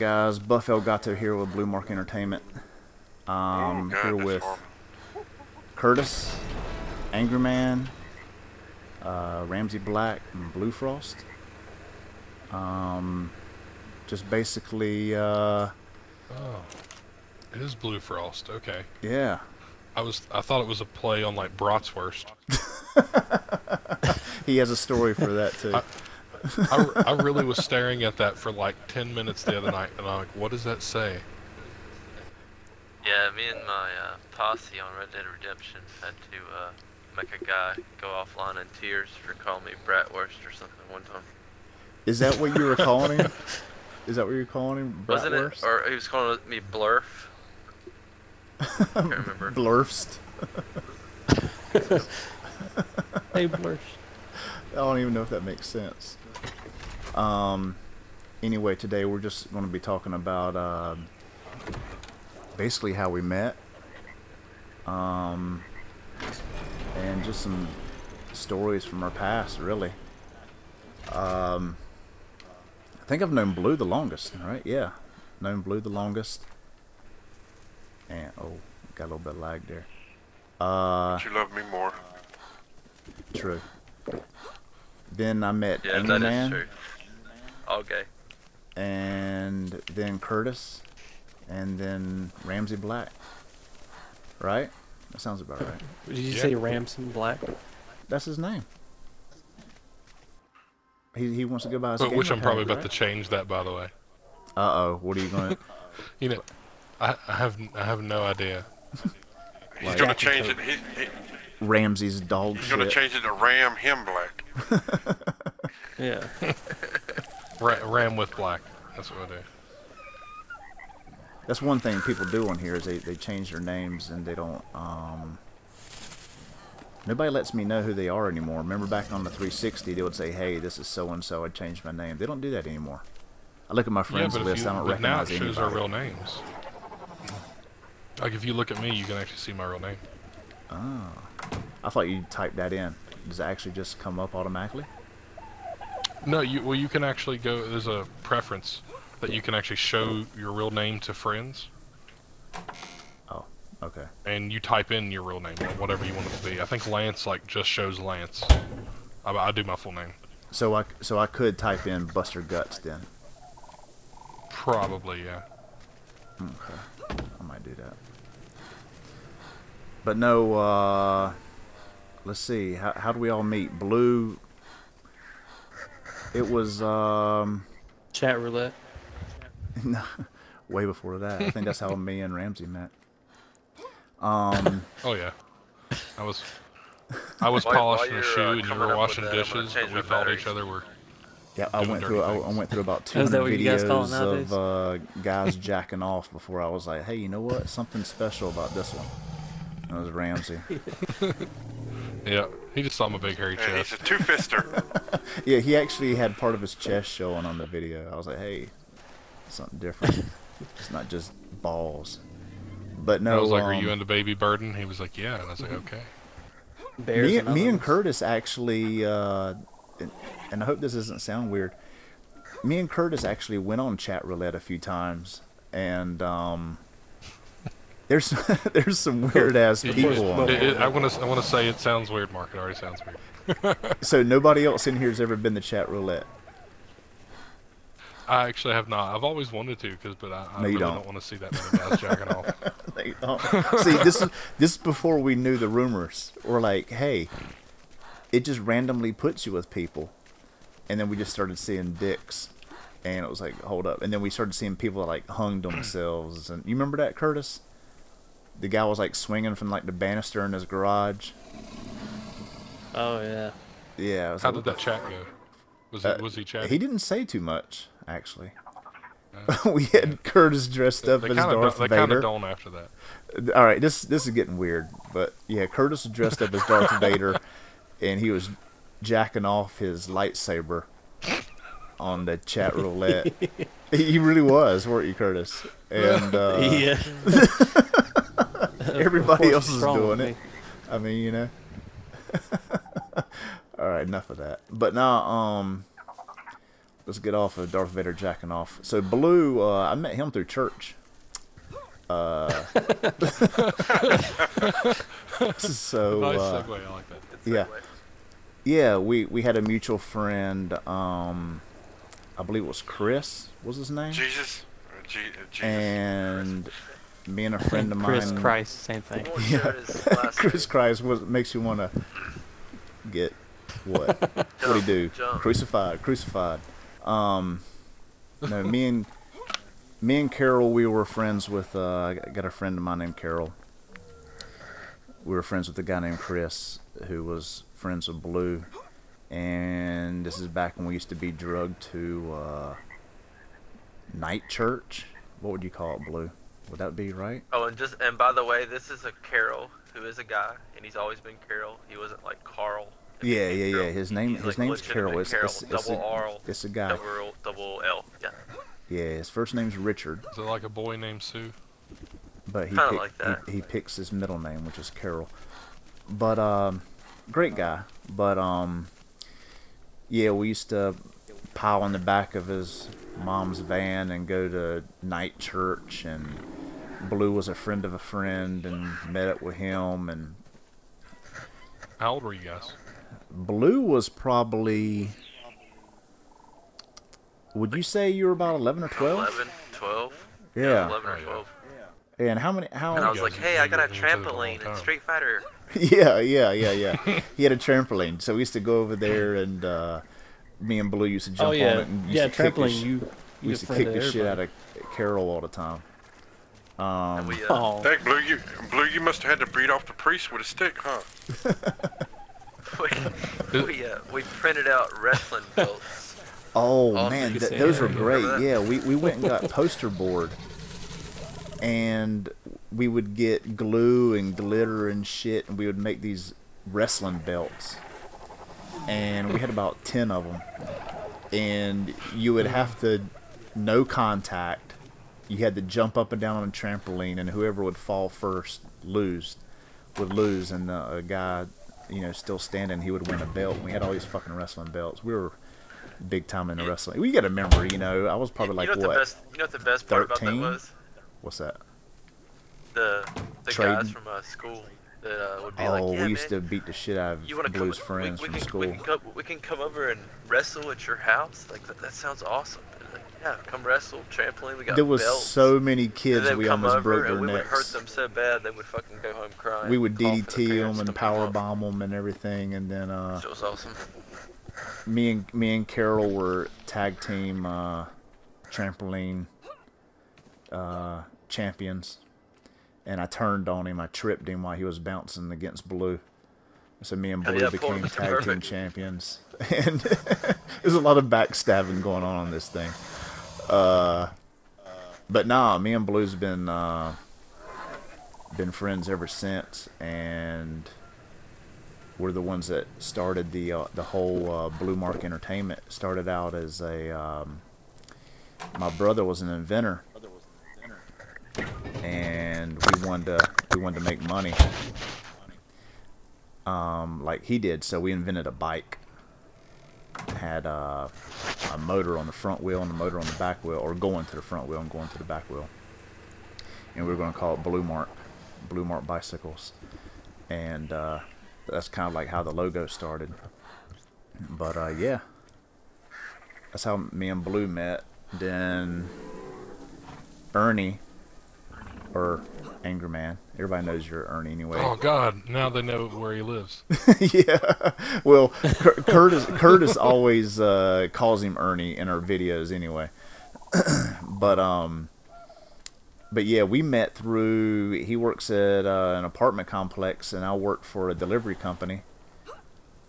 guys? Buff El Gato here with Blue Mark Entertainment. Um, God, here with. Curtis, Angry Man, uh, Ramsay Black, and Blue Frost. Um, just basically, uh, Oh, it is Blue Frost. Okay, yeah. I was I thought it was a play on like Bratwurst. He has a story for that too. I- I, I really was staring at that for like ten minutes the other night, and I'm like, what does that say? Yeah, me and my uh, posse on Red Dead Redemption had to uh, make a guy go offline in tears for calling me Bratwurst or something one time. Is that what you were calling him? Is that what you were calling him? Wasn't it? Bratwurst? Or he was calling me Blurf. I can't remember. Blurfst. Hey, Blursh. I don't even know if that makes sense. Um, anyway, today we're just going to be talking about uh, basically how we met, um, and just some stories from our past, really. Um, I think I've known Blue the longest, right? Yeah, known Blue the longest. And oh, got a little bit of lag there. Uh, But you love me more. true. Then I met Yeah, Angry Man. True. Okay. and then Curtis, and then Ramsay Black. Right? That sounds about right. Did you Yeah. say Ramson Black? That's his name. He he wants to go by his. But which I'm probably tag, about to change that, by the way. Uh oh. What are you going? to... You know, I, I have I have no idea. He's Like- gonna change it. He, he, Ramsey's dog he's gonna change it to Ram him black. Yeah. Ra- Ram with black. That's what I do. That's one thing people do on here is they, they change their names and they don't um nobody lets me know who they are anymore. Remember back on the 360 they would say, "Hey, this is so and so. I changed my name." They don't do that anymore. I look at my friends if list. you, I don't recognize but now it shows our real names. Like if you look at me, you can actually see my real name. I thought you typed that in. Does it actually just come up automatically? No, you well you can actually go. There's a preference that you can actually show your real name to friends, Oh, okay. and you type in your real name, whatever you want it to be. I think Lance like just shows Lance. I, I do my full name. So I so I could type in Buster Guts then. Probably, yeah. Okay. I might do that. But no, uh let's see. How how do we all meet? Blue It was um Chat roulette. no, way before that. I think that's how me and Ramsey met. Um Oh yeah. I was I was While- while polishing a shoe uh, and you were washing that, dishes, but we my thought each other were. yeah, I Doing went dirty through I, I went through about Is 200 that guys videos of uh, guys jacking off before I was like, "Hey, you know what? Something special about this one." And it was Ramsey. Yeah, he just saw my big hairy And he's a two fister. Yeah, he actually had part of his chest showing on the video. I was like, hey, something different. it's not just balls. But no, I was like, "Are um, you into baby burden?" He was like, "Yeah," and I was like, "Okay." Bears me, and me and Curtis actually, uh, and, and I hope this doesn't sound weird. Me and Curtis actually went on chat roulette a few times, and um, there's there's some weird ass people on it- it- I want to I want to say it sounds weird, Mark. It already sounds weird. So nobody else in here has ever been to chat roulette. I actually have not. I've always wanted to, cause but I, I No, really don't. don't. want to see that many guys jacking off. They don't. See, this is this is before we knew the rumors. We're like, hey, it just randomly puts you with people, and then we just started seeing dicks, and it was like, hold up, and then we started seeing people that like hung themselves, and you remember that, Curtis? The guy was like swinging from like the banister in his garage. Oh yeah. Yeah, was How like, did that chat go? Was Uh, it was he chatting? He didn't say too much, actually. we had Curtis dressed up they as kind Darth of they kind Vader. of don't after that. All right, this this is getting weird, but yeah, Curtis dressed up as Darth Vader, and he was jacking off his lightsaber on the chat roulette. he really was, weren't you, Curtis? And uh, yeah. everybody else is doing with it. I mean, you know. All right, enough of that. But now, um, let's get off of Darth Vader jacking off. So Blue, uh, I met him through church. Uh, so nice uh. I like that. Good Yeah. yeah, we we had a mutual friend. Um, I believe it was Chris. Was his name? Jesus. Je- uh, Jesus. And me and a friend of mine. Chris Christ, same thing. We won't share his last Chris name. Christ was makes you want to get what? what do he do? Jump. Crucified, crucified. Um, no, me and me and Carol, we were friends with. Uh, I got a friend of mine named Carol. We were friends with a guy named Chris, who was friends with Blue, and this is back when we used to be drugged to uh, night church. What would you call it, Blue? Would that be right? Oh, and just and by the way, this is a Carol who is a guy, and he's always been Carol. He wasn't like Carl. and Yeah, became yeah, yeah. Carol. His name, He's his like name's Carol. It's, Carol, it's, it's, double a, R, it's a guy. double double L. Yeah, Yeah, his first name's Richard, Is it like a boy named Sue? but he pick- like that. he, he picks his middle name, which is Carol. But um, great guy. But um, yeah, we used to pile in the back of his mom's van and go to night church. And Blue was a friend of a friend, and met up with him. And How old were you guys? Blue was probably. Would you say you were about eleven or twelve? 11, 12. Yeah. 11 or twelve. yeah. And how many? How? And I was like, hey, I got a together for a long trampoline in. Street Fighter. Yeah, yeah, yeah, yeah. he had a trampoline, so we used to go over there, and uh, me and Blue used to jump Oh yeah, on it. And used yeah. to kick the Trampoline. sh- You. we You used to kick the shit out of Carol all the time. And Um, we, uh, Oh. Heck, Blue, you, Blue, you must have had to beat off the priest with a stick, huh? we, we, uh, we printed out wrestling belts. oh Awesome. man, th- those were great. Yeah, we we went and got poster board, and we would get glue and glitter and shit, and we would make these wrestling belts. And we had about ten of them, and you would have to no contact. You had to jump up and down on a trampoline, and whoever would fall first lose, would lose, and the a guy, you know, still standing, he would win a belt. We had all these fucking wrestling belts. We were big time into wrestling. We got to remember, you know, I was probably you like know what, what? the best? You know what the best part about that 13? was? What's that? The the Trading. guys from uh, school that uh, would be Oh, like, yeah, we used man, to beat the shit out of Blue's come? friends we, we from can, school. We can, come, we can come over and wrestle at your house. Like that, that sounds awesome. Yeah, come wrestle trampoline. We got There was belts. so many kids we almost broke their we would hurt them so bad they would fucking go home crying. We would DDT them and power bomb them and everything, and then uh, It was awesome. me and me and Carol were tag team uh, trampoline uh, champions, and I turned on him. I tripped him while he was bouncing against Blue. So me and Blue yeah, became tag team champions, and there's a lot of backstabbing going on on this thing. Uh, but nah, me and Blue's been uh, been friends ever since, and we're the ones that started the uh, the whole uh, Blue Mark Entertainment. Started out as a um, my brother was an inventor, and we wanted to we wanted to make money, um, like he did. So we invented a bike. Had uh, a motor on the front wheel and a motor on the back wheel, or going to the front wheel and going to the back wheel. And we were going to call it Blue Mark, Blue Mark bicycles, and uh, that's kind of like how the logo started. But uh, yeah, that's how me and Blue met. Then Ernie, or Anger Man. Everybody knows you're Ernie anyway. Oh God! Now they know where he lives. yeah. Well, Curtis Curtis always uh, calls him Ernie in our videos anyway. but um, but yeah, we met through. He works at uh, an apartment complex, and I worked for a delivery company.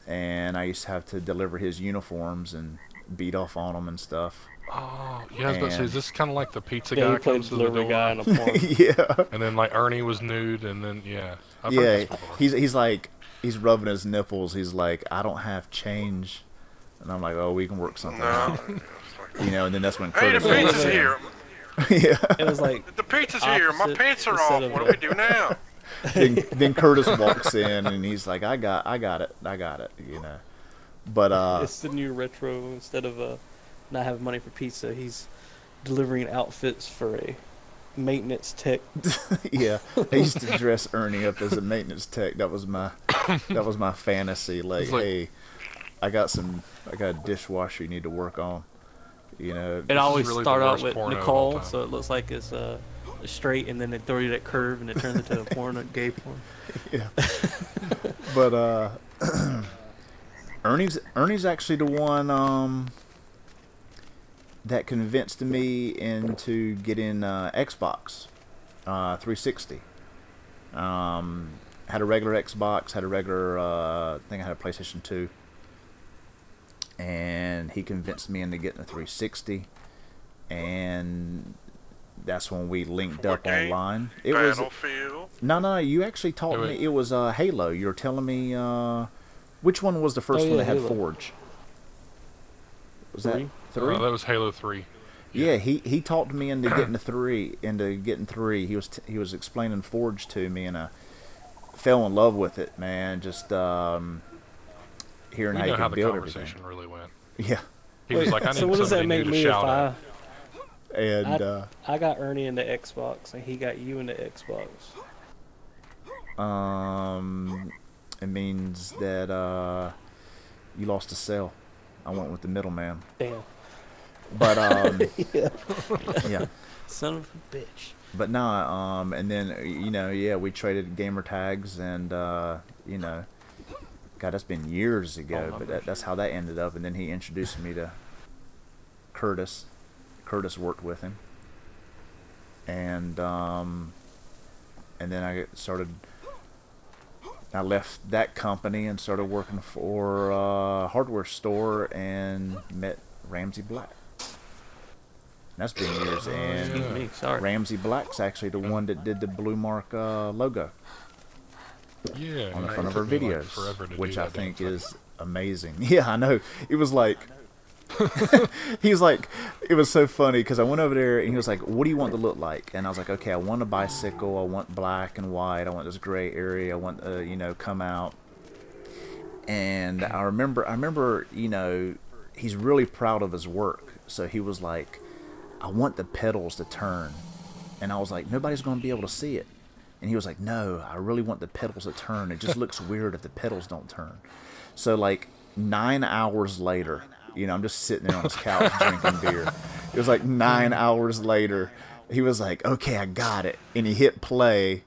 And I used to have to deliver his uniforms and beat off on them and stuff. Oh, yeah. I was about to say, is this kind of like the pizza Yeah, guy comes to the door, guy in a porn. Yeah. and then like Ernie was nude, and then yeah. I've yeah, he's he's like he's rubbing his nipples. He's like, I don't have change, and I'm like, oh, we can work something out, it's you know. And then that's when hey, the Curtis pizza's walks here. yeah. It was like The pizza's here. My pants are off. of What do we do now? then then Curtis walks in and he's like, I got I got it, I got it, you know. But uh, it's the new retro instead of a not having money for pizza, he's delivering outfits for a maintenance tech. yeah, I used to dress Ernie up as a maintenance tech. That was my that was my fantasy. Like, like- hey, I got some, I got a dishwasher you need to work on. You know, It always really start out with porno of all Nicole, so it looks like it's uh, straight, and then they throw you that curve, and it turns into a porn, gay porn. yeah. but uh, Ernie's Ernie's actually the one um that convinced me into getting uh, Xbox uh, 360. Um, had a regular Xbox, had a regular uh, I think I had a PlayStation 2, and he convinced me into getting a 360, and that's when we linked up game? online. It was Battlefield. no, no, you actually taught Wait, me wait. it was uh, Halo. You were telling me uh, which one was the first Oh, one yeah, that had Halo. Forge? Was Three. that three? Uh, that was Halo 3. yeah, he he talked me into getting the three, into getting three. He was t- he was explaining Forge to me, and I fell in love with it, man. Just um, hearing We how you know how can the build conversation everything. really went. Yeah, He was like, I need so what does that somebody make new me to if shout I, at. and I- uh, I got Ernie into Xbox, and he got you into Xbox? um, it means that uh, you lost a sale. I went with the middleman, Damn. But um, yeah. yeah. Son of a bitch. But nah, um, and then uh, you know, yeah, we traded gamer tags, and uh, you know, God, that's been years ago. Oh, but that, that's how that ended up. And then he introduced me to Curtis. Curtis worked with him, and um, and then I started. I left that company and started working for a hardware store and met Ramsay Black. That's been years, and Excuse me. Sorry. Ramsay Black's actually the one that did the Blue Mark uh, logo Yeah. on the front of our took me, like, videos, which I think thing. is amazing. Yeah, I know. It was like, he was like, it was so funny because I went over there and he was like, "What do you want to look like?" And I was like, "Okay, I want a bicycle. I want black and white. I want this gray area. I want, uh, you know, come out." And I remember, I remember, you know, he's really proud of his work. So he was like, "I want the pedals to turn," and I was like, "Nobody's going to be able to see it." And he was like, "No, I really want the pedals to turn. It just looks weird if the pedals don't turn." So like nine hours later, you know, I'm just sitting there on his couch drinking beer. It was like nine hours later, he was like, "Okay, I got it," and he hit play,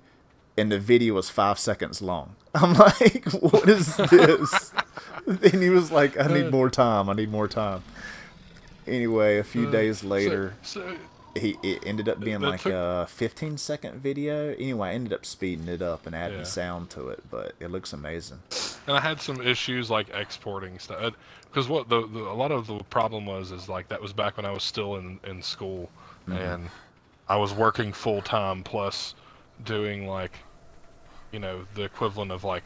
and the video was five seconds long. I'm like, "What is this?" and he was like, "I need uh. more time. I need more time." Anyway, a few days later, so, he it ended up being like took- a 15 second video. Anyway, I ended up speeding it up and adding Yeah. sound to it, but it looks amazing. and I had some issues like exporting stuff because what the, the a lot of the problem was is like that was back when I was still in in school Mm-hmm. and I was working full time plus doing like you know the equivalent of like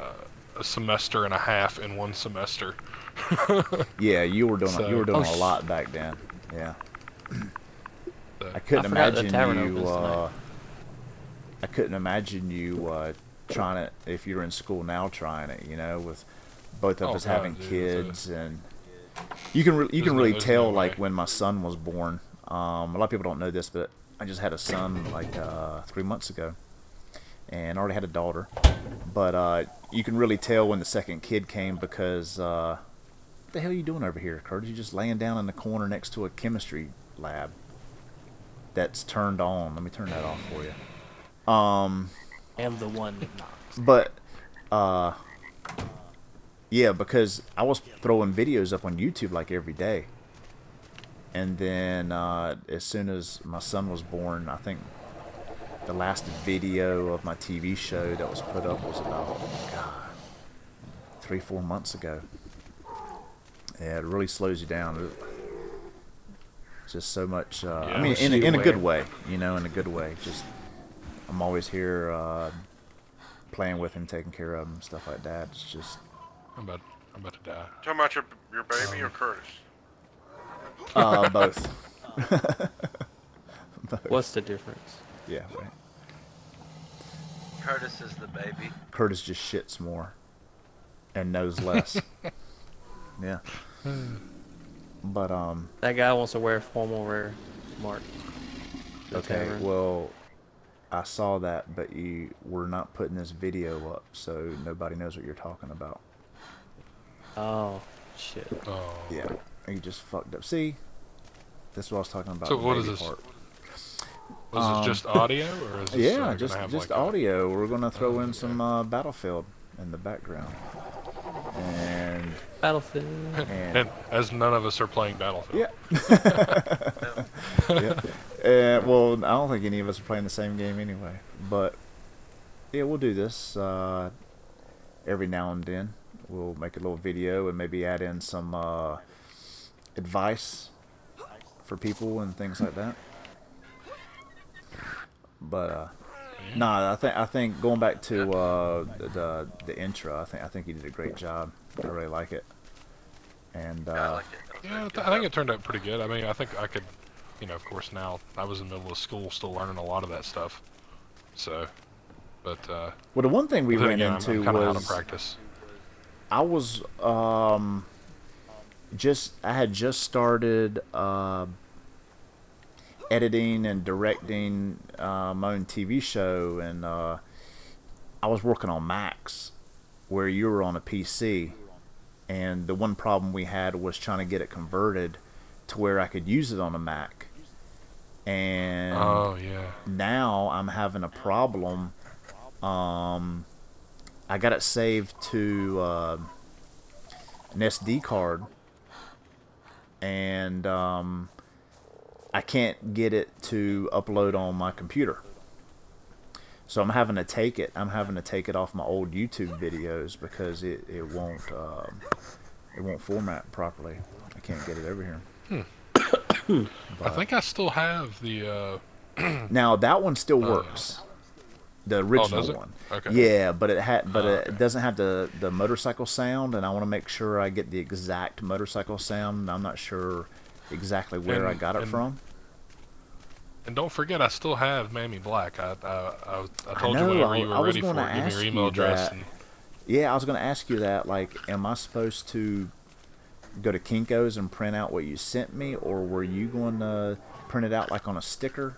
uh, a semester and a half in one semester. Yeah, you were doing you were doing Oh, a lot back then. Yeah, So, I couldn't I imagine you. Uh, I couldn't imagine you uh, trying it if you're in school now trying it. You know, with both of Oh, us God, having dude, it's a- kids and you can re- you can really there's tell no like when my son was born. Um, a lot of people don't know this, but I just had a son like uh, three months ago, and I already had a daughter. But uh, you can really tell when the second kid came because uh, what the hell are you doing over here, Curtis? You're just laying down in the corner next to a chemistry lab that's turned on. Let me turn that off for you. Um, am the one that knocks. but uh, yeah, because I was throwing videos up on YouTube like every day, and then uh, as soon as my son was born, I think the last video of my TV show that was put up was about God three four months ago. Yeah, it really slows you down. It's just so much. Uh, Yeah, I mean, in a, in a good way, you know, in a good way. Just I'm always here uh, playing with him, taking care of him, stuff like that. It's just I'm about I'm about to die. Talking about your, your baby Um, or Curtis? uh, both. What's the difference? Yeah, right. Curtis is the baby. Curtis just shits more and knows less. yeah. But um, That guy wants to wear a formal wear, Mark. Okay, tavern. well, I saw that, but you were not putting this video up, so nobody knows what you're talking about. Oh, shit. Oh. Yeah, you just fucked up. See, this is what I was talking about. So what is this? part. Was Um, it just audio or is this uh, Yeah, gonna just have just like a- audio. We're gonna throw Oh, in okay. some uh, Battlefield in the background, and Battlefield. and, and as none of us are playing Battlefield. yeah. yeah. Uh, well, I don't think any of us are playing the same game anyway. But yeah, we'll do this uh, every now and then. We'll make a little video and maybe add in some uh, advice for people and things like that. But uh, nah, I think I think going back to uh, the, the the intro, I think I think you did a great job. I really like it. And uh, Yeah, I like it. That Yeah, I, I think it turned out pretty good. I mean, I think I could, you know, of course now I was in the middle of school, still learning a lot of that stuff. So, but uh, well, the one thing we ran again, into I'm, kind of out of was practice. I was um just I had just started uh, editing and directing uh, my own TV show, and uh, I was working on Macs, where you were on a PC, and the one problem we had was trying to get it converted to where I could use it on a Mac, and Oh yeah. now I'm having a problem. Um, I got it saved to uh, an SD card, and um, I can't get it to upload on my computer. So I'm having to take it. I'm having to take it off my old YouTube videos because it, it won't um, it won't format properly. I can't get it over here. I But- think I still have the. Uh, Now that one still Uh, works. The original Oh, does it? one. Okay. Yeah, but it had but Oh, it doesn't have the the motorcycle sound and I want to make sure I get the exact motorcycle sound. I'm not sure exactly where I got it and- from. And don't forget, I still have Mammy Black. I I, I, I I told know, you whenever I- you were I ready for it, give me your you email address. And, Yeah, I was going to ask you that like am I supposed to go to Kinko's and print out what you sent me or were you going to print it out like on a sticker?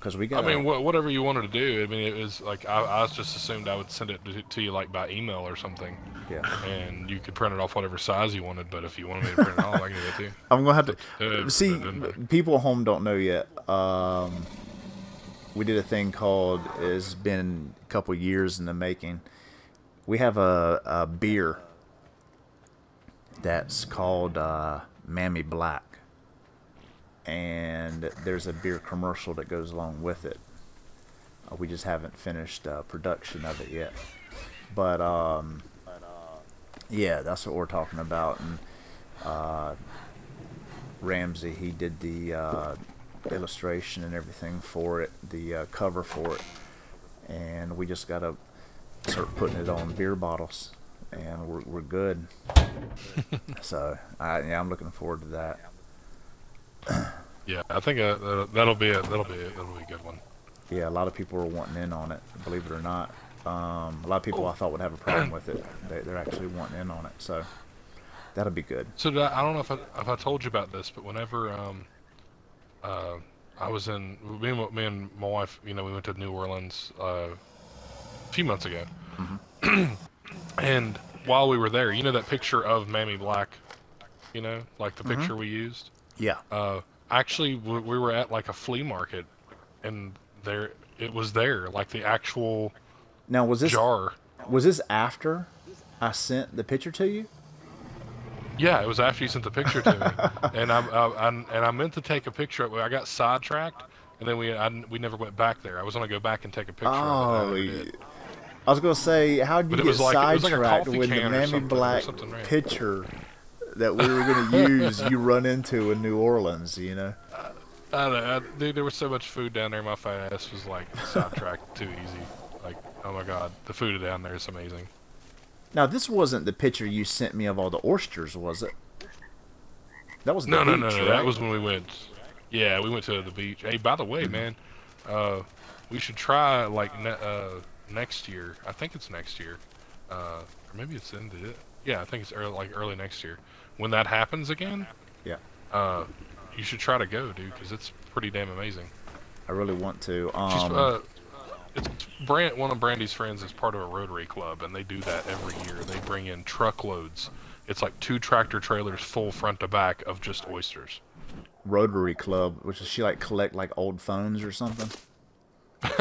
Cuz we got. I mean, wha- whatever you wanted to do. I mean, it was like I, I just assumed I would send it to, to you like by email or something, yeah. and you could print it off whatever size you wanted. But if you wanted me to print it off, I can do that too. I'm gonna have to Uh, see. it doesn't matter. People at home don't know yet. Um, we did a thing called. It's been a couple years in the making. We have a, a beer that's called uh, Mammy Black, and there's a beer commercial that goes along with it. Uh, we just haven't finished uh, production of it yet, but um, yeah, that's what we're talking about, and. Uh, Ramsey, he did the uh, illustration and everything for it, the uh, cover for it, and we just gotta start putting it on beer bottles, and we're we're good. so I yeah, I'm looking forward to that. Yeah, I think uh, that'll- that'll be a that'll be a, that'll be a good one. Yeah, a lot of people are wanting in on it, believe it or not. Um, a lot of people I thought would have a problem with it, they, they're actually wanting in on it, so that'll be good. So I, I don't know if I, if I told you about this, but whenever um, uh, I was in me and, me and my wife, you know, we went to New Orleans uh, a few months ago, and while we were there, you know that picture of Mammy Black, you know, like the picture we used. Yeah. Uh, actually, we, we were at like a flea market, and there it was there, like the actual Now was this jar. was this after I sent the picture to you? Yeah, it was after you sent the picture to me, and I, I, I and I meant to take a picture. of it. I got sidetracked, and then we I, we never went back there. I was gonna go back and take a picture. of it. I Oh, never y- did. I was gonna say, how did you get like- was like sidetracked with the Mammy Black picture that we were gonna use? you run into in New Orleans, you know. I don't know, I, dude, there was so much food down there. My fat ass was like sidetracked too easy. Like, oh my god, the food down there is amazing. Now this wasn't the picture you sent me of all the oysters, was it? That was the No, no, beach, no, no. right? That was when we went. Yeah, we went to the beach. Hey, by the way, Mm-hmm. man, uh, we should try like ne- uh, next year. I think it's next year, uh, or maybe it's ended it. yeah, I think it's early, like early next year. When that happens again, Yeah. uh, you should try to go, dude, because it's pretty damn amazing. I really want to. She's, Um, uh, it's Brand, one of Brandy's friends is part of a Rotary Club, and they do that every year. They bring in truckloads. It's like two tractor trailers full front to back of just oysters. Rotary Club, which is she like collect like old phones or something.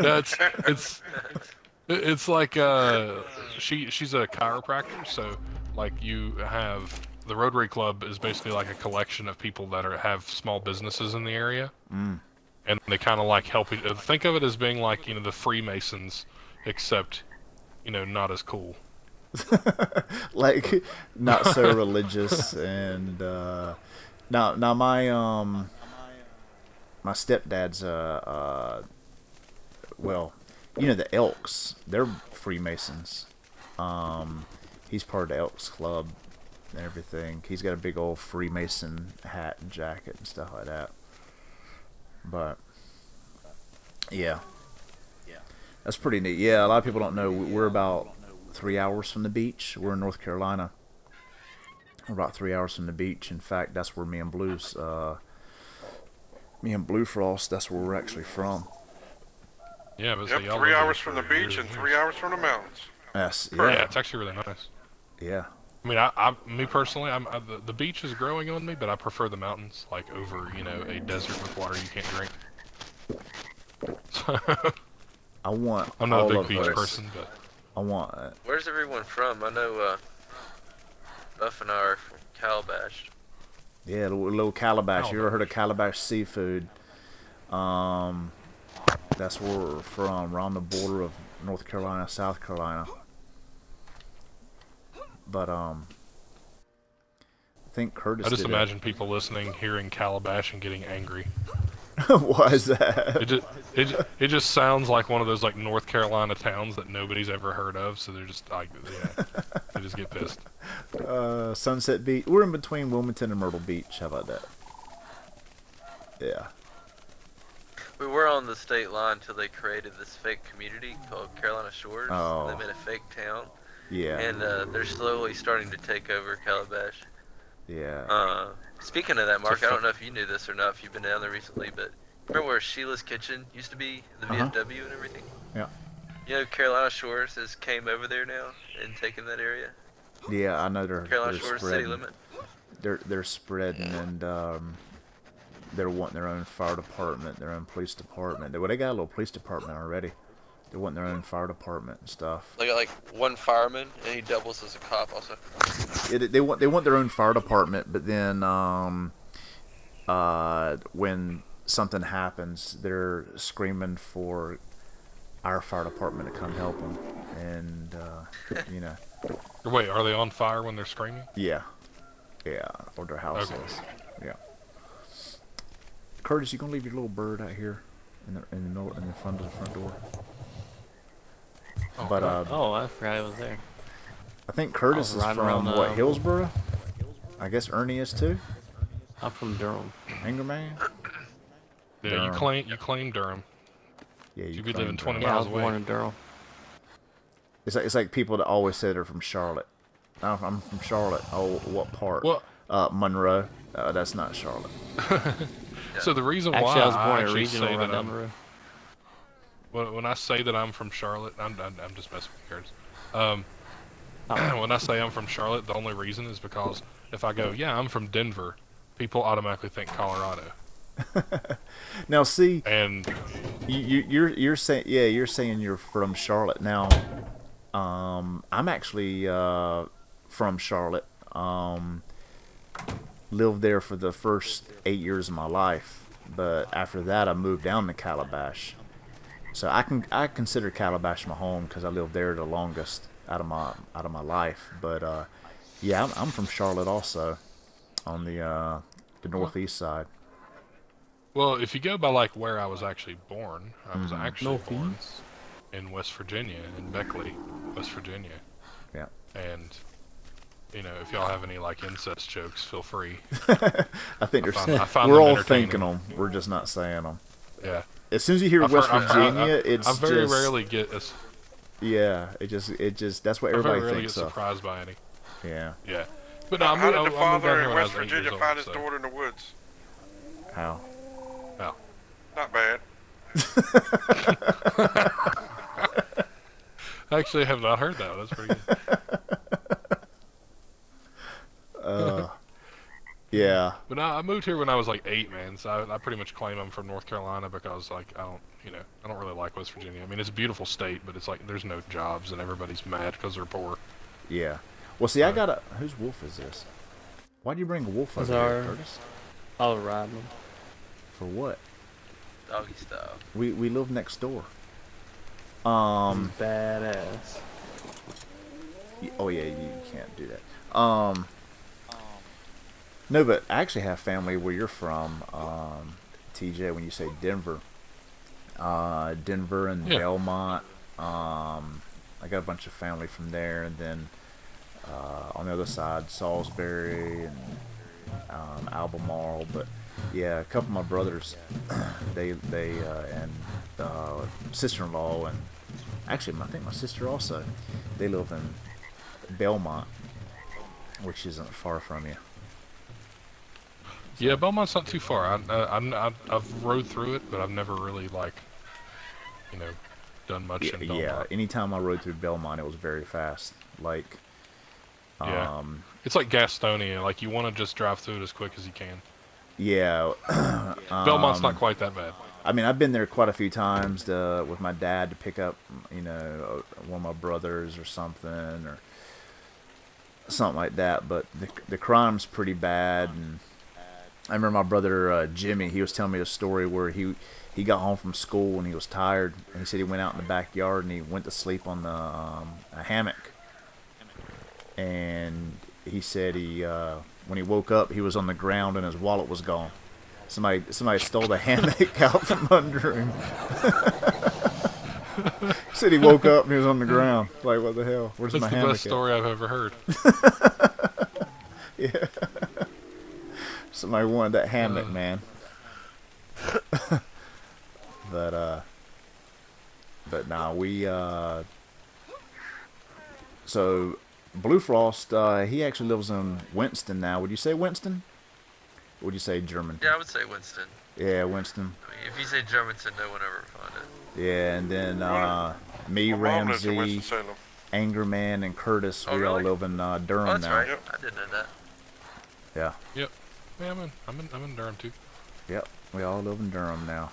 That's it's it- it's like uh she she's a chiropractor, so like you have the Rotary Club is basically like a collection of people that are have small businesses in the area, Mm. and they kind of like help. each- Think of it as being like you know the Freemasons, except you know not as cool. like not so religious and uh now now my um my stepdad's uh uh well you know the elks they're freemasons um he's part of the elks club and everything he's got a big old freemason hat and jacket and stuff like that but yeah yeah, that's pretty neat yeah a lot of people don't know we're about three hours from the beach. We're in North Carolina. We're about three hours from the beach. In fact, that's where me and Blue's, uh, me and Blue Frost, that's where we're actually from. Yeah, but Yep, three hours from the beach and three hours from the mountains. Yes, Yeah, yeah, it's actually really nice. yeah. I mean, I, I me personally, I'm I, the, the beach is growing on me, but I prefer the mountains, like over you know a desert with water you can't drink. So, I want I'm not all a big beach us. person, but I want it. Where's everyone from? I know uh, Buff and I are from Calabash. Yeah, a little, little Calabash. You ever heard of Calabash Seafood? Um, that's where we're from. We're the border of North Carolina, South Carolina. But um, I think Curtis. I just did it. imagine people listening, hearing Calabash, and getting angry. Why is that? It just it, it just sounds like one of those like North Carolina towns that nobody's ever heard of, so they're just like yeah, they just get pissed. Uh, Sunset Beach. We're in between Wilmington and Myrtle Beach. How about that? Yeah. We were on the state line until they created this fake community called Carolina Shores. Oh. They made a fake town, Yeah. and uh, they're slowly starting to take over Calabash. yeah. Uh, speaking of that, Mark, I don't know if you knew this or not, if you've been down there recently, but remember where Sheila's Kitchen used to be, the Uh-huh. VFW and everything? Yeah. You know, Carolina Shores has came over there now and taken that area. yeah, I know they're, Carolina they're Shores city limit. They're they're spreading and um, they're wanting their own fire department, their own police department. They, well, they got a little police department already. They want their own fire department and stuff. They got like one fireman, and he doubles as a cop also. It, they want they want their own fire department, but then um, uh, when something happens, they're screaming for our fire department to come help them, and uh, you know, Wait, are they on fire when they're screaming? yeah, yeah, or their house Okay. is, yeah. Curtis, you gonna leave your little bird out here in the in the middle in the front of the front door? Oh, But uh, Oh, I forgot it was there. I think Curtis Oh, is from around, what Hillsborough. I guess Ernie is too. I'm from Durham. Anger Man. yeah, you claim you claim Durham. Yeah, you You be claim living Durham. 20 Yeah, I miles was away. born in Durham. It's like it's like people that always say they're from Charlotte. I'm I'm from Charlotte. Oh, what part? Well, Uh, Monroe. Uh, that's not Charlotte. so the reason why I was born in a actually regional say right that down I'm, the road. when, when I say that I'm from Charlotte, I'm, I'm, I'm just messing with you, Curtis. Um, Oh. when I say I'm from Charlotte, the only reason is because if I go, yeah, I'm from Denver, people automatically think Colorado. Now, see, And you, you you're you're saying yeah, you're saying you're from Charlotte. Now, um, I'm actually uh, from Charlotte. Um, lived there for the first eight years of my life, but after that, I moved down to Calabash. So I can I consider Calabash my home because I lived there the longest out of my out of my life. But uh, yeah, I'm, I'm from Charlotte also, on the uh, the northeast side. Well, if you go by like where I was actually born, I was Mhm. actually No born in West Virginia, in Beckley, West Virginia. Yeah. And you know, if y'all have any like incest jokes, feel free. I think I there's found- I found we're all thinking them. We're just not saying them. Yeah. As soon as you hear I've West heard- Virginia, I, I, it's I very just rarely get as Yeah, it just it just that's what I very everybody rarely get thinks of. surprised by any. Yeah. Yeah. But no, I How did I, the I moved down father in West Virginia years find his so- daughter in the woods? How? How? Not bad. Actually, I have not heard that. That's pretty good. Uh, yeah. But no, I moved here when I was like eight, man. So I, I pretty much claim I'm from North Carolina because like I don't, you know, I don't really like West Virginia. I mean, it's a beautiful state, but it's like there's no jobs and everybody's mad because they're poor. Yeah. Well, see, I got a. Whose wolf is this? Why do you bring a wolf That's over here, Curtis? I'll ride them. For what? Doggy style. We we live next door. Um. Badass. y- Oh yeah, you can't do that. Um. No, but I actually have family where you're from, um, TJ. When you say Denver, uh, Denver and Yeah. Belmont. Um, I got a bunch of family from there, and then uh, on the other side, Salisbury and um, Albemarle. But yeah, a couple of my brothers, they they uh, and uh, sister-in-law, and actually, I think my sister also, they live in Belmont, which isn't far from you. Yeah, Belmont's not too far. I, I, I'm, I, I've rode through it, but I've never really like, you know, done much Yeah, in Belmont. yeah. Anytime I rode through Belmont, it was very fast. Like, Yeah. um, It's like Gastonia. Like you want to just drive through it as quick as you can. yeah. Belmont's um, not quite that bad. I mean, I've been there quite a few times to, with my dad to pick up, you know, one of my brothers or something, or something like that. But the the crime's pretty bad, and I remember my brother uh, Jimmy. He was telling me a story where he he got home from school and he was tired, and he said he went out in the backyard and he went to sleep on the um, a hammock, and he said he uh, when he woke up he was on the ground and his wallet was gone. Somebody somebody stole the hammock out from under him. Said he woke up and he was on the ground. Like what the hell? Where's That's my the hammock? best at? story I've ever heard. Yeah. Somebody wanted that hammock, Uh. man. but uh but nah, we uh so Blue Frost, uh he actually lives in Winston now. Would you say Winston? Or would you say German? Yeah, I would say Winston. Yeah, Winston. I mean, if you say Germanton, no one ever find it. Yeah, and then uh me, My mom lives in Ramsey, Angerman, and Curtis, Oh, we all live in uh, Durham Oh, that's now. right. Yep. I didn't know that. Yeah. Yeah, I'm in. I'm in. I'm in Durham too. Yep, we all live in Durham now.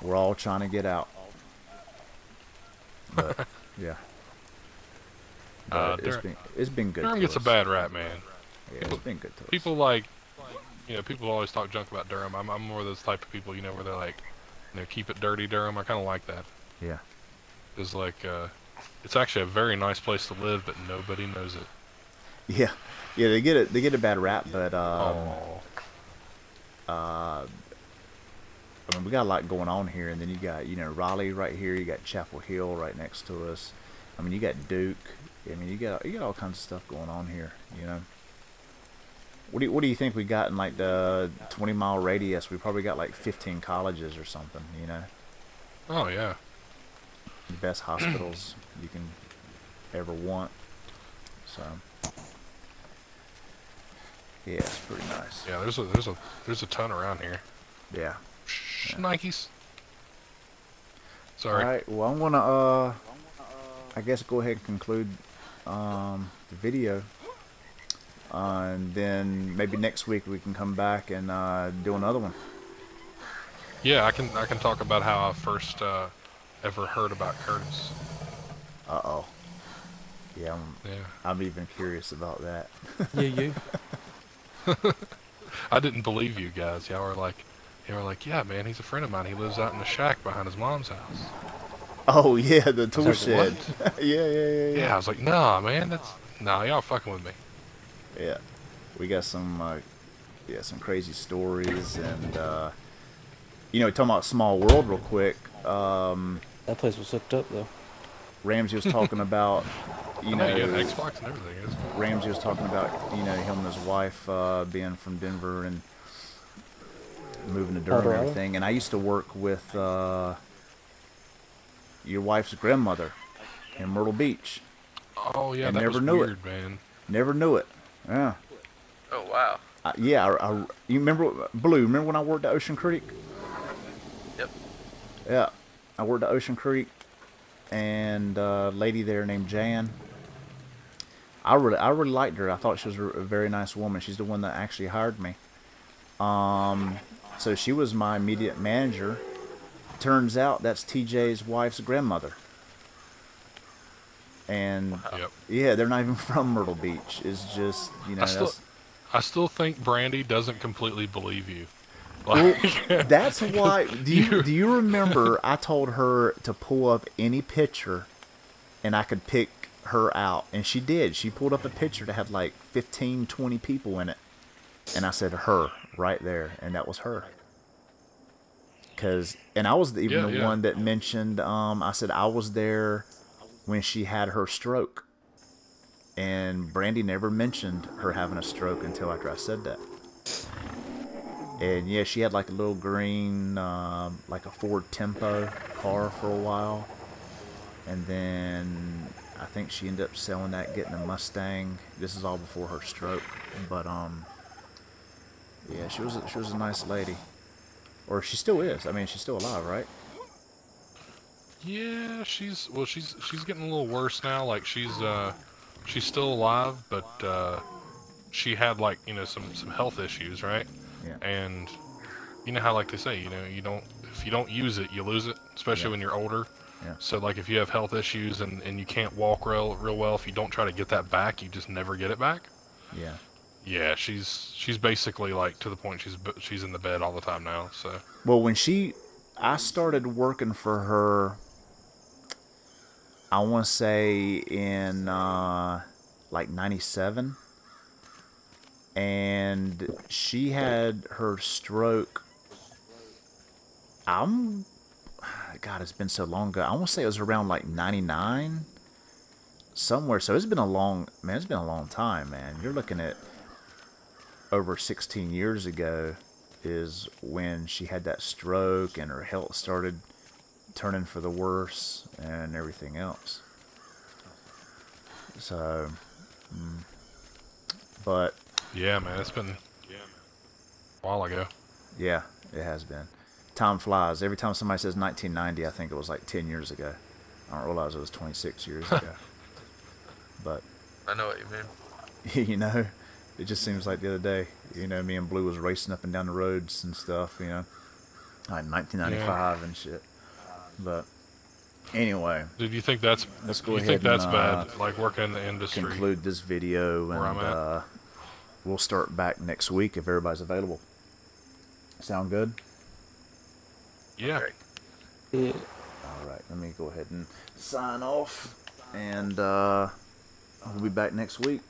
We're all trying to get out. But yeah. But Uh, it's Durham- been it's been good. Durham gets a bad rap, man. Yeah, it's been good to us. People like, you know, people always talk junk about Durham. I'm, I'm more of those type of people, you know, where they're like, you know, keep it dirty, Durham. I kind of like that. Yeah. It's like, uh, it's actually a very nice place to live, but nobody knows it. Yeah, yeah, they get it. They get a bad rap, but um, oh, uh, I mean, we got a lot going on here, and then you got you know Raleigh right here. You got Chapel Hill right next to us. I mean, you got Duke. I mean, you got you got all kinds of stuff going on here. You know. What do you, what do you think we got in like the 20 mile radius? We probably got like 15 colleges or something. You know, oh yeah. the best hospitals you can ever want. So. Yeah, it's pretty nice. Yeah, there's a there's a there's a ton around here. Yeah. Shh, Nikes. Sorry. All right. Well, I'm gonna uh, I guess go ahead and conclude um the video, uh, and then maybe next week we can come back and uh do another one. Yeah, I can I can talk about how I first uh, ever heard about Curtis. Uh oh. Yeah, I'm, Yeah. I'm even curious about that. Yeah, you. I didn't believe you guys. Y'all were like, y'all were like, yeah, man, he's a friend of mine. He lives out in the shack behind his mom's house. Oh yeah, the tool like, shed. yeah, yeah, yeah, Yeah, yeah. I was like, nah, man, that's nah, y'all fucking with me. Yeah. We got some, uh, yeah, some crazy stories, and uh, you know, talking about small world real quick. Um, That place was hooked up though. Ramsey was talking about, you know, know you got Xbox and everything. It's, Ramsey was talking about, you know, him and his wife uh, being from Denver and moving to Durham and everything. And I used to work with uh, your wife's grandmother. in Myrtle Beach. Oh yeah, I that never was knew it. man. Never knew it. Yeah. Oh wow. I, yeah, I, I- you remember Blue? Remember when I worked at Ocean Creek? Yep. Yeah, I worked at Ocean Creek, and uh, a lady there named Jan. I really, I really liked her. I thought she was a very nice woman. She's the one that actually hired me. Um, so she was my immediate manager. Turns out that's TJ's wife's grandmother. And Yep. yeah, they're not even from Myrtle Beach. It's just you know I still, I still think Brandy doesn't completely believe you. Well, that's why. Do You- do you remember? I told her to pull up any picture, and I could pick her out, and she did. She pulled up a picture that had like 15, 20 people in it, and I said her right there, and that was her. Cause, and I was even Yeah, the yeah. one that mentioned. Um, I said I was there when she had her stroke, and Brandy never mentioned her having a stroke until after I said that. And yeah, she had like a little green, um, like a Ford Tempo car for a while. And then I think she ended up selling that, getting a Mustang. This is all before her stroke. But um, yeah, she was a, she was a nice lady, or she still is. I mean, she's still alive, right? yeah, she's well, she's she's getting a little worse now. Like she's uh, she's still alive, but uh, she had like you know some some health issues, right? Yeah. And you know how like they say, you know, you don't if you don't use it, you lose it, especially Yeah. when you're older. Yeah. So like if you have health issues and, and you can't walk real real well, if you don't try to get that back, you just never get it back. Yeah. Yeah, she's she's basically like to the point she's she's in the bed all the time now. So Well, when she, I started working for her. I want to say in uh, like '97, and she had her stroke. I'm, God, it's been so long ago. I want to say it was around like '99, somewhere. So it's been a long, man. It's been a long time, man. You're looking at over 16 years ago is when she had that stroke and her health started turning for the worse and everything else. So, mm, but yeah, man, it's been a while ago. yeah, it has been. Time flies. Every time somebody says 1990, I think it was like 10 years ago. I don't realize it was 26 years ago. but I know what you mean. you know, it just seems like the other day, you know, me and Blue was racing up and down the roads and stuff, you know, like 1995 and shit. But anyway, Did you think that's Let's go you ahead think that's and, uh, bad? Like working in the industry. conclude this video and uh, we'll start back next week if everybody's available. Sound good? Yeah. Right. Yeah. All right, let me go ahead and sign off, and uh, we'll be back next week.